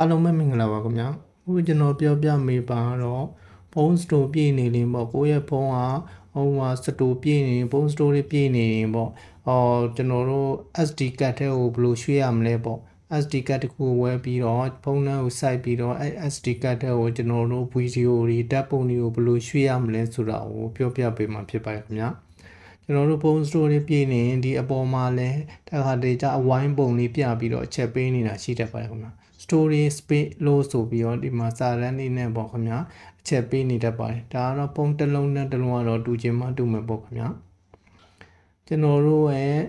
အားလုံးပဲမင်္ဂလာပါခင်ဗျာအခုကျွန်တော်ပြောပြမေးပါတော့ဖုန်းစတိုပြည့်နေရင်ပေါ့ကိုယ့်ရဲ့ဖုန်းကဟိုမှာစတိုပြည့်နေရင်ဖုန်းစတိုတွေပြည့်နေရင်ပေါ့အော်ကျွန်တော်တို့ SD card ထဲကိုဘယ်လိုရွှေ့ရမလဲပေါ့ SD card တခုကိုဝယ်ပြီးတော့ဖုန်းထဲကိုစိုက်ပြီးတော့အဲ SD card ထဲကိုကျွန်တော်တို့ဗီဒီယိုတွေဓာတ်ပုံတွေကိုဘယ်လိုရွှေ့ရမလဲဆိုတာကိုပြောပြပေးမှာဖြစ်ပါတယ်ခင်ဗျာ ကျွန်တော်တို့ phone store တွေပြည်နေရင်ဒီအပေါ်မှာလဲတခါတလေကျအဝိုင်းပုံလေးပြပြီးတော့အချက်ပေးနေတာရှိတတ်ပါတယ်ခင်ဗျာ story space လို့ဆိုပြီးတော့ဒီမှာစာရန်လေးနဲ့ပေါ့ခင်ဗျာအချက်ပေးနေတတ်ပါတယ်ဒါကတော့ပုံတစ်လုံးနဲ့တစ်လုံးကတော့တူချင်မှတူမယ်ပေါ့ခင်ဗျာကျွန်တော်တို့ရဲ့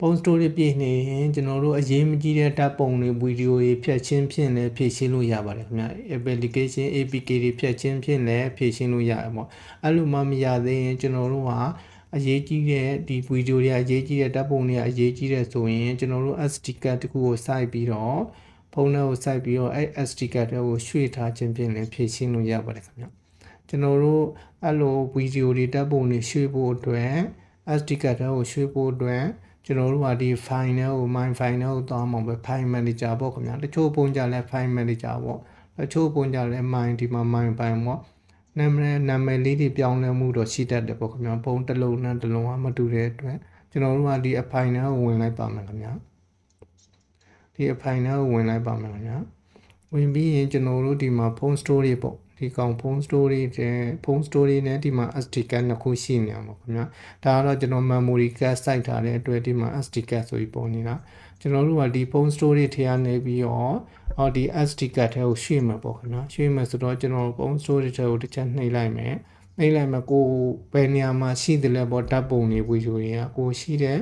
ပုံ story ပြည့်နေရင်ကျွန်တော်တို့အရေးမကြီးတဲ့ဓာတ်ပုံတွေဗီဒီယိုတွေဖြတ်ချင်းဖြင့်လည်းဖြည့်ရှင်းလို့ရပါတယ်ခင်ဗျာ application APK တွေဖြတ်ချင်းဖြင့်လည်းဖြည့်ရှင်းလို့ရတယ်ပေါ့အဲ့လိုမှမရသေးရင်ကျွန်တော်တို့ဟာ အရေးကြီးတဲ့ဒီဗီဒီယိုတွေအရေးကြီးတဲ့ဓာတ်ပုံတွေအရေးကြီးတဲ့ဆိုရင်ကျွန်တော်တို့ SD card တခုကိုစိုက်ပြီးတော့ဖုန်းထဲကိုစိုက်ပြီးတော့အဲ SD card တွေကိုရွှေ့ထားခြင်းဖြင့်လည်းဖြည့်ရှင်းလို့ရပါတယ်ခင်ဗျကျွန်တော်တို့အဲ့လိုဗီဒီယိုတွေဓာတ်ပုံတွေရွှေ့ဖို့အတွက် SD card တွေကိုရွှေ့ဖို့အတွက်ကျွန်တော်တို့ကဒီ file နဲ့ကို my file နဲ့ကိုတောင်းမှာပဲ file manager ပေါ့ခင်ဗျာတချို့ပုံကြလဲ file manager ပေါ့တချို့ပုံကြလဲ my ဒီမှာ my file ပေါ့ နာမည်နာမည်လေးတွေပြောင်းလဲမှုတော့ရှိတတ်တယ်ပေါ့ခင်ဗျာပုံတစ်လုံးနဲ့တစ်လုံးကမတူတဲ့အတွက်ကျွန်တော်တို့ကဒီအဖိုင်နဲ့ဝင်လိုက်ပါမယ်ခင်ဗျာဒီအဖိုင်နဲ့ဝင်လိုက်ပါမယ်ခင်ဗျာဝင်ပြီးရင်ကျွန်တော်တို့ဒီမှာ phone story ပေါ့ဒီကောင် phone story တဲ့ phone story နဲ့ဒီမှာ SD card နှစ်ခုရှိနေအောင်ပေါ့ခင်ဗျာဒါကတော့ကျွန်တော် memory card စိုက်ထားတဲ့အတွက်ဒီမှာ SD card ဆိုပြီးပုံနေတာကျွန်တော်တို့ကဒီ phone story ထဲကနေပြီးတော့ အော်ဒီ SD card ထဲကိုရွှေ့မှာပေါ့ခင်ဗျာရွှေ့မှာဆိုတော့ကျွန်တော် phone story ထဲကိုတစ်ချက်နှိပ်လိုက်မယ်နှိပ်လိုက်မှာကိုဘယ်နေရာမှာရှိတယ်လဲပေါ့ဓာတ်ပုံတွေဗီဒီယိုတွေကကိုရှိတဲ့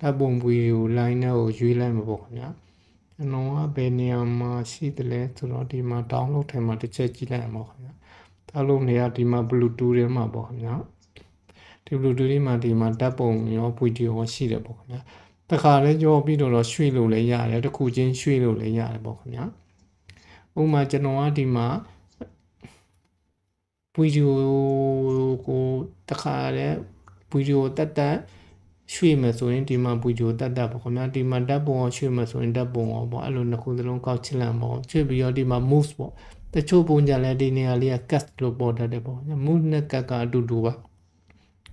ဓာတ်ပုံဗီဒီယို line နဲ့ကိုရွေးလိုက်မှာပေါ့ခင်ဗျာကျွန်တော်ကဘယ်နေရာမှာရှိတယ်လဲဆိုတော့ဒီမှာ download ထဲမှာတစ်ချက်ကြည့်လိုက်အောင်ပေါ့ခင်ဗျာ download နေရာဒီမှာ bluetooth ထဲမှာပေါ့ခင်ဗျာဒီ bluetooth တွေမှာဒီမှာဓာတ်ပုံရောဗီဒီယိုရောရှိတယ်ပေါ့ခင်ဗျာ တခါလဲကြောပြီးတော့ရွှေ့လို့လည်းရတယ်တစ်ခုချင်းရွှေ့လို့လည်းရတယ်ပေါ့ခင်ဗျာဥပမာကျွန်တော်ကဒီမှာဗီဒီယိုကိုတခါလဲဗီဒီယိုတက်တက်ရွှေ့မယ်ဆိုရင်ဒီမှာဗီဒီယိုတက်တက်ပေါ့ခင်ဗျာဒီမှာဓာတ်ပုံကိုရွှေ့မယ်ဆိုရင်ဓာတ်ပုံရောပေါ့အဲ့လိုနှစ်ခုစလုံးကောက်ချစ်လန့်ပေါ့ရွှေ့ပြီးတော့ဒီမှာ moves ပေါ့တချို့ပုံကြလဲဒီနေရာလေးက cast လို့ပေါ်တတ်တယ်ပေါ့ move နဲ့ cut ကအတူတူပါ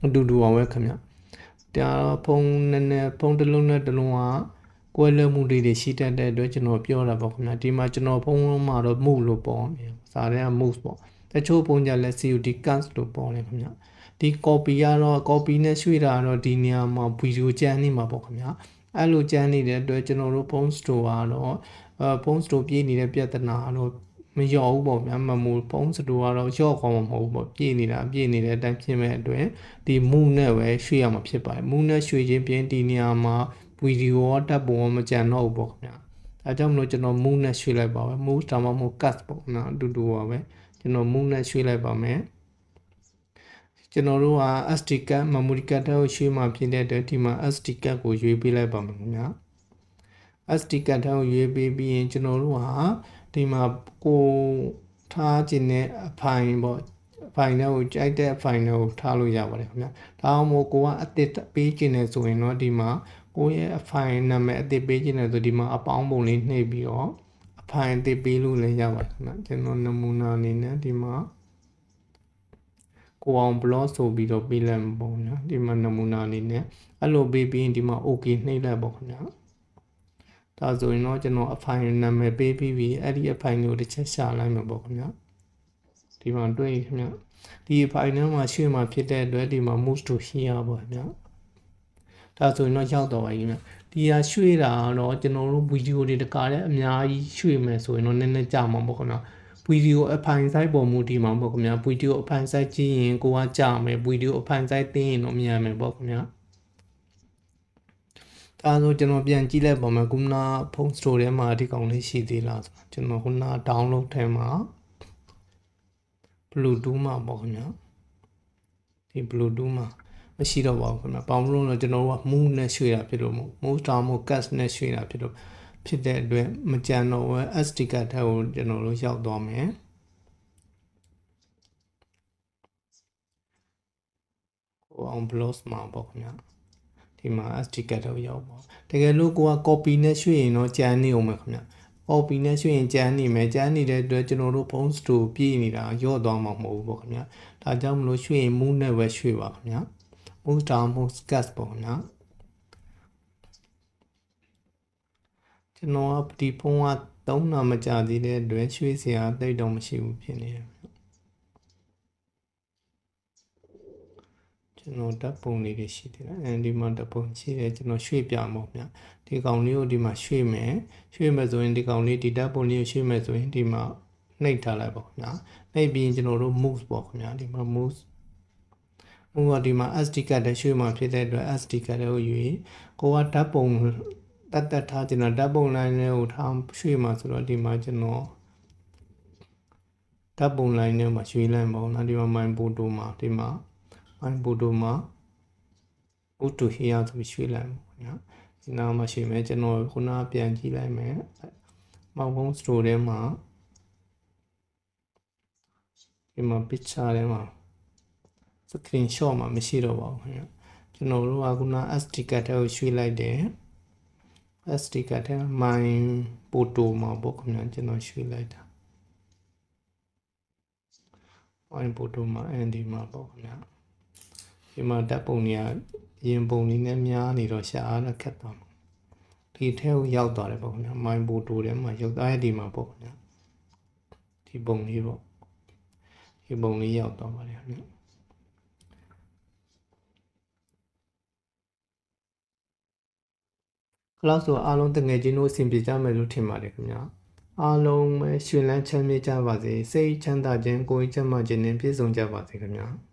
အတူတူအောင်ပဲခင်ဗျာ ဒါဖုန်းနဲ့နဲ့ဖုန်းတစ်လုံးနဲ့တစ်လုံးကကွဲလွဲမှုတွေတွေရှိတတ်တဲ့အတွက်ကျွန်တော်ပြောတာပေါ့ခင်ဗျာဒီမှာကျွန်တော်ဖုန်းမှာတော့ move လို့ပေါ့စာထဲက move ပေါ့တချို့ပုံကြလဲ CUD cast လို့ပေါ့လေခင်ဗျာဒီ copy ကတော့ copy နဲ့ရွှေ့တာတော့ဒီနေရာမှာဗီဒီယိုကျန်းနေမှာပေါ့ခင်ဗျာအဲ့လိုကျန်းနေတဲ့အတွက်ကျွန်တော်တို့ဖုန်း store ကတော့အဲဖုန်း store ပြေးနေတဲ့ပြဿနာတော့ မလျော့ဘူးပေါ့ဗျာမမူဖုန်းစတူကတော့လျော့ကောင်းမှာမဟုတ်ဘူးပေါ့ပြည့်နေတာပြည့်နေတဲ့အတိုင်းဖြစ်မဲ့အတွက်ဒီမူနဲ့ပဲရွှေ့ရမှာဖြစ်ပါတယ်မူနဲ့ရွှေ့ခြင်းပြင်ဒီနေရာမှာဗီဒီယိုရောတက်ပုံရောမကြံတော့ဘူးပေါ့ခင်ဗျာအဲကြောင့်မလို့ကျွန်တော်မူနဲ့ရွှေ့လိုက်ပါပဲမူဒါမှမဟုတ် cut ပေါ့နော်အတူတူပါပဲကျွန်တော်မူနဲ့ရွှေ့လိုက်ပါမယ်ကျွန်တော်တို့က SD card memory card ကိုရွှေ့မှဖြစ်တဲ့အတွက်ဒီမှာ SD card ကိုရွေးပေးလိုက်ပါမယ်ခင်ဗျာ SD card ကိုရွေးပေးပြီးရင်ကျွန်တော်တို့ဟာ ဒီမှာကိုထားခြင်းတဲ့အဖိုင်ပေါ့ဖိုင်နဲ့ကိုကြိုက်တဲ့ဖိုင်နဲ့ကိုထားလို့ရပါတယ်ခင်ဗျာဒါအောင်မို့ကိုကအတစ်ပေးခြင်းနဲ့ဆိုရင်တော့ဒီမှာကိုရဲ့အဖိုင်နာမည်အတစ်ပေးခြင်းနဲ့ဆိုဒီမှာအပေါင်းပုံလေးနှိပ်ပြီးတော့အဖိုင်အတစ်ပေးလို့လည်းရပါတယ်ခင်ဗျာကျွန်တော်နမူနာအနေနဲ့ဒီမှာကိုအောင် blog ဆိုပြီးတော့ပေးလိုက်မှာပေါ့နော်ဒီမှာနမူနာအနေနဲ့အဲ့လိုပေးပြီးဒီမှာ okay နှိပ်လိုက်ပေါ့ခင်ဗျာ ဒါဆိုရင်တော့ကျွန်တော်အဖိုင်နာမည်ပေးပြီးပြီအဲ့ဒီအဖိုင်ကိုတစ်ချက်ရှာလိုက်မှာပေါ့ခင်ဗျာဒီမှာတွေ့ခင်ဗျာဒီအဖိုင်ထဲမှာရွှေ့မှာဖြစ်တဲ့အတွက်ဒီမှာ move to here ပေါ့ခင်ဗျာဒါဆိုရင်တော့ရောက်တော့ပါပြီခင်ဗျာဒီဟာရွှေ့တာတော့ကျွန်တော်တို့ဗီဒီယိုတွေတကားလည်းအများကြီးရွှေ့မယ်ဆိုရင်တော့နည်းနည်းကြာမှာပေါ့ခင်ဗျာဗီဒီယိုအဖိုင်ဆိုင်ပေါ်မူတည်မှာပေါ့ခင်ဗျာဗီဒီယိုအဖိုင်ဆိုင်ကြည့်ရင်ကိုကကြာမယ်ဗီဒီယိုအဖိုင်ဆိုင်သိရင်တော့မြန်မယ်ပေါ့ခင်ဗျာ ဒါဆိုကျွန်တော်ပြန်ကြည့်လိုက်ပါမယ်ခုနဖုန်းစတိုထဲမှာဒီကောင်လေးရှိသေးလားဆိုကျွန်တော်ခုန download ထဲမှာ Bluetooth မှာပေါ့ခင်ဗျာဒီ Bluetooth မှာမရှိတော့ပါဘူးခင်ဗျာပေါင်းလို့တော့ကျွန်တော်က move နဲ့ရွှေ့တာဖြစ်လို့မို့ move down မို့ cast နဲ့ရွှေ့တာဖြစ်လို့ဖြစ်တဲ့အတွက်မကြံတော့ဘူး SD card ထဲကိုကျွန်တော်တို့ရောက်သွားမယ်ဟိုအောင် blog မှာပေါ့ခင်ဗျာ ဒီမှာ SD card တော့ရောက်ပါတကယ်လို့ကိုက copy နဲ့ရွှေ့ရင်တော့ကြမ်းနေအောင်မယ်ခင်ဗျ OP နဲ့ရွှေ့ရင်ကျန်းနေမယ်ကျန်းနေတဲ့အတွက်ကျွန်တော်တို့ phone store ပြည့်နေတာရော့သွားမှာမဟုတ်ဘူးပေါ့ခင်ဗျာဒါကြောင့်မလို့ရွှေ့ရင် move နဲ့ပဲရွှေ့ပါခင်ဗျာ move down move gas ပေါ့ခင်ဗျာကျွန်တော်ကဒီဖုန်းကသုံးတာမကြသေးတဲ့အတွက်ရွှေ့စရာတိတ်တော့မရှိဘူးဖြစ်နေတယ် ကျွန်တော်ဓာတ်ပုံလေးတွေရှိသေးတယ်အဲဒီမှာဓာတ်ပုံရှိတယ်ကျွန်တော်ရွှေ့ပြမို့ဗျဒီကောင်လေးကိုဒီမှာရွှေ့မယ်ရွှေ့မယ်ဆိုရင်ဒီကောင်လေးဒီဓာတ်ပုံလေးကိုရွှေ့မယ်ဆိုရင်ဒီမှာနှိပ်ထားလိုက်ပါခင်ဗျာနှိပ်ပြီးရင်ကျွန်တော်တို့ move ပေါ့ခင်ဗျာဒီမှာ move မူကဒီမှာ SD card နဲ့ရွှေ့မှာဖြစ်တဲ့အတွက် SD card ကိုယူရင်ကိုကဓာတ်ပုံတတ်တတ်ထားကျွန်တော်ဓာတ်ပုံ line လေးကိုထားရွှေ့မှာဆိုတော့ဒီမှာကျွန်တော်ဓာတ်ပုံ line ထဲမှာရွှေ့လိုက်ပါဦးနော်ဒီမှာ my photo မှာဒီမှာ my photo မှာ go to here ဆိုပြီးရွှေ့လိုက်ပါနော်ဒီနားမှာရွှေ့မယ်ကျွန်တော်ခုနပြန်ကြည့်လိုက်မယ်မောင်ဖုန်း store ထဲမှာဒီမှာ picture ထဲမှာ screenshot မှာမရှိတော့ပါဘူးခင်ဗျကျွန်တော်တို့ကခုန SD card ထဲကိုရွှေ့လိုက်တယ် SD card ထဲ my photo မှာပေါ့ခင်ဗျကျွန်တော်ရွှေ့လိုက်တာ my photo မှာ ND မှာပေါ့ခင်ဗျ ဒီမှာဓာတ်ပုံတွေကရင်ပုံလေးနဲ့များနေတော့ရှာအားနဲ့ခက်သွားမှာဒီထဲကိုရောက်သွားတယ်ပေါ့ခင်ဗျ my photo ထဲမှာရောက်သွားတဲ့ဒီမှာပေါ့ခင်ဗျဒီပုံလေးပေါ့ဒီပုံလေးရောက်သွားပါတယ်ခင်ဗျကလောက်ဆိုအားလုံးတငယ်ချင်းတို့အဆင်ပြေကြမယ်လို့ထင်ပါတယ်ခင်ဗျာအားလုံးပဲရှင်လန်းချမ်းမြေ့ကြပါစေစိတ်ချမ်းသာခြင်းကိုယ်ချမ်းသာခြင်းနဲ့ပြည့်စုံကြပါစေခင်ဗျာ